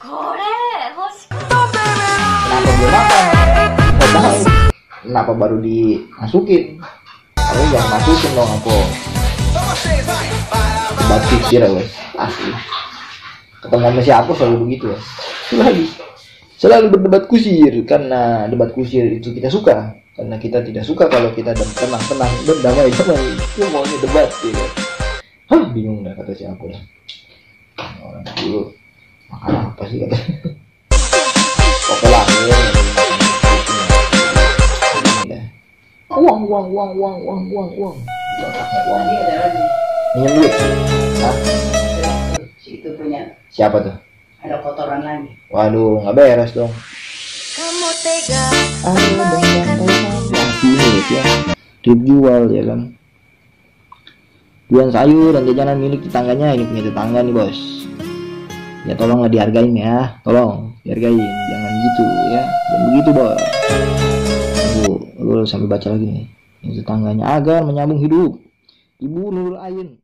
これ欲しく kenapa belum makan nggak tahu kenapa baru dimasukin kalau yang masukin dong aku debat pikir wes asli ketemu sama siapa selalu begitu ya selalu selalu berdebat kusir karena debat kusir itu kita suka karena kita tidak suka kalau kita dem- tenang tenang berdamai damai itu maunya debat gitu hah bingung dah kata siapa ya orang dulu makan apa sih kata. Oke lah ya uang uang uang uang uang uang uang. Uang. Tadi ada lagi. minjem duit? Si itu punya. Siapa tuh? Ada kotoran lagi. waduh nggak beres dong. Kamu tega. Ini ya trip jual ya. Kan? Jualan sayur dan jajanan milik tetangganya ini punya tetangga nih bos ya tolonglah dihargain ya tolong dihargain jangan gitu ya. Jangan begitu bos. Bu, lu sambil baca lagi nih. Ini tetangganya agar menyambung hidup. Ibu Nurul Ain